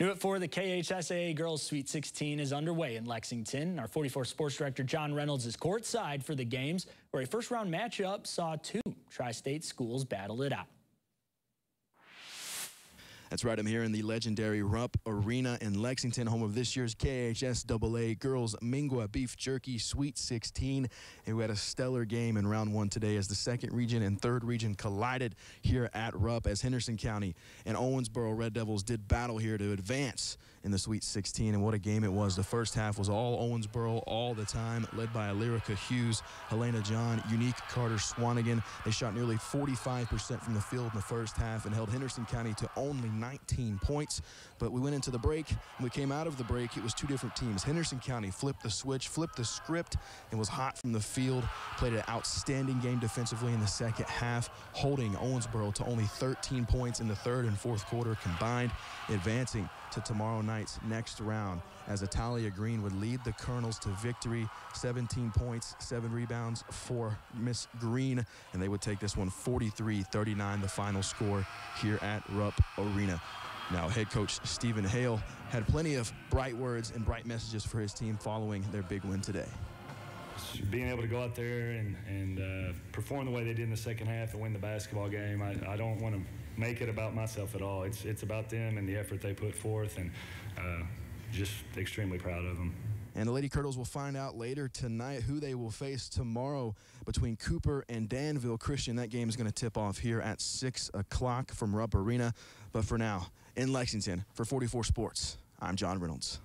New it for the KHSAA Girls Sweet 16 is underway in Lexington. Our 44 sports director John Reynolds is courtside for the games, where a first round matchup saw two tri state schools battle it out. That's right, I'm here in the legendary Rupp Arena in Lexington, home of this year's KHSAA Girls Mingua Beef Jerky Sweet 16. And we had a stellar game in round one today as the second region and third region collided here at Rupp as Henderson County and Owensboro Red Devils did battle here to advance in the Sweet 16. And what a game it was. The first half was all Owensboro all the time, led by Lyrica Hughes, Helena John, Unique Carter Swanigan. They shot nearly 45% from the field in the first half and held Henderson County to only 19 points. But we went into the break. We came out of the break, it was two different teams. Henderson County flipped the switch, flipped the script, and was hot from the field. Played an outstanding game defensively in the second half, holding Owensboro to only 13 points in the third and fourth quarter combined, advancing to tomorrow night's next round as Italia Green would lead the Colonels to victory. 17 points, seven rebounds for Miss Green, and they would take this one 43-39, the final score here at Rupp Arena. Now, head coach Stephen Hale had plenty of bright words and bright messages for his team following their big win today being able to go out there and, and uh, perform the way they did in the second half and win the basketball game, I, I don't want to make it about myself at all. It's, it's about them and the effort they put forth, and uh, just extremely proud of them. And the Lady Colonels will find out later tonight who they will face tomorrow between Cooper and Danville Christian. That game is going to tip off here at 6 o'clock from Rupp Arena. But for now, in Lexington, for 44 Sports, I'm John Reynolds.